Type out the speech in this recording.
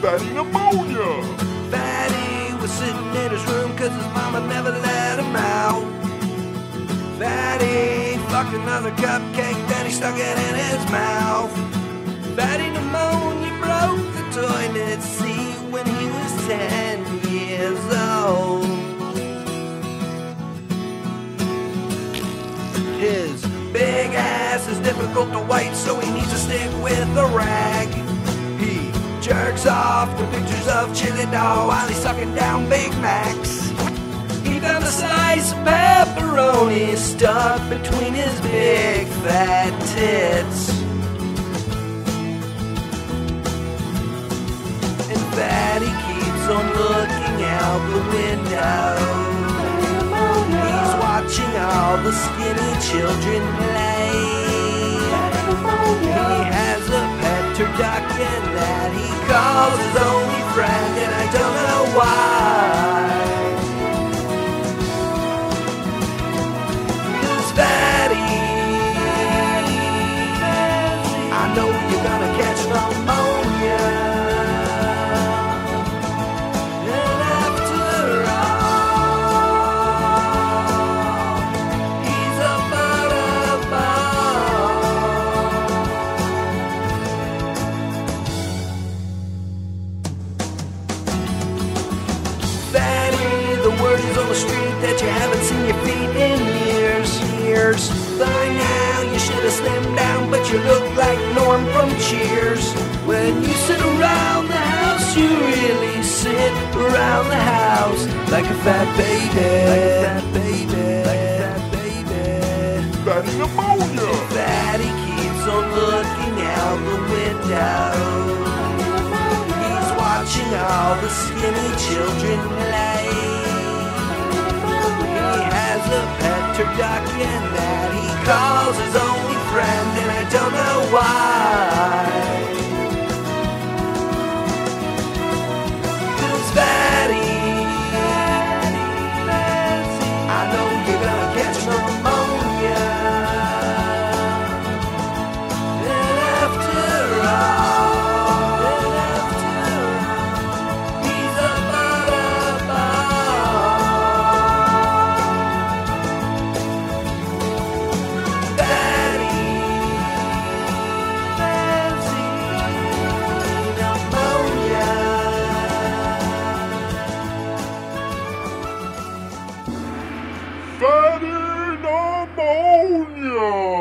Fatty pneumonia. Fatty was sitting in his room cause his mama never let him out. Fatty fucked another cupcake, then he stuck it in his mouth. Fatty pneumonia broke the toilet seat when he was 10 years old. His big ass is difficult to wipe, so he needs to stick with a rag. Jerks off to pictures of chili dog while he's sucking down Big Macs. He found a slice of pepperoni stuck between his big fat tits. And Fatty keeps on looking out the window. He's watching all the skinny children play. He calls his only friend, and I don't know why. 'Cause Fatty, I know you're gonna catch pneumonia. Fatty, the word is on the street that you haven't seen your feet in years, years. By now you should have slimmed down, but you look like Norm from Cheers. When you sit around the house, you really sit around the house like a fat baby, like a fat baby, like a fat baby. Fatty pneumonia. Fatty keeps on looking out the window. He's watching all the skinny children play. Calls his only friend, and I don't know why. Oh.